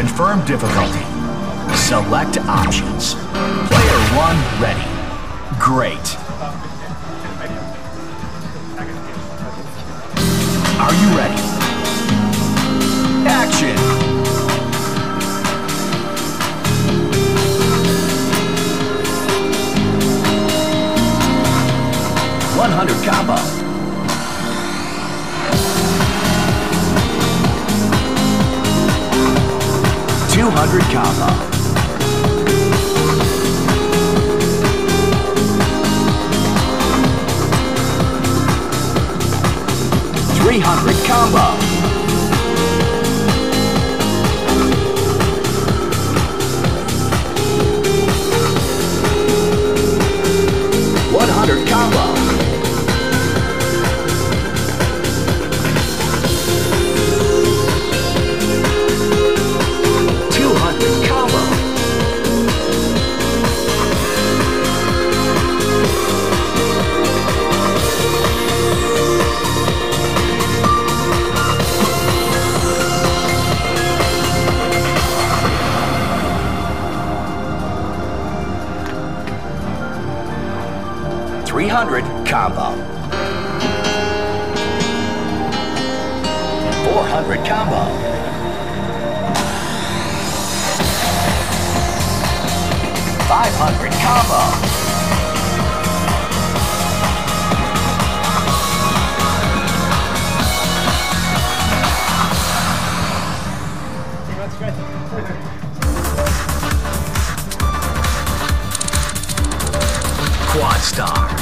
Confirm difficulty. Select options. Player one ready. Great. Are you ready? Action! One hundred combo. Two hundred combo. 300 combo. One hundred combo. 300 combo. 400 combo. 500 combo. Quad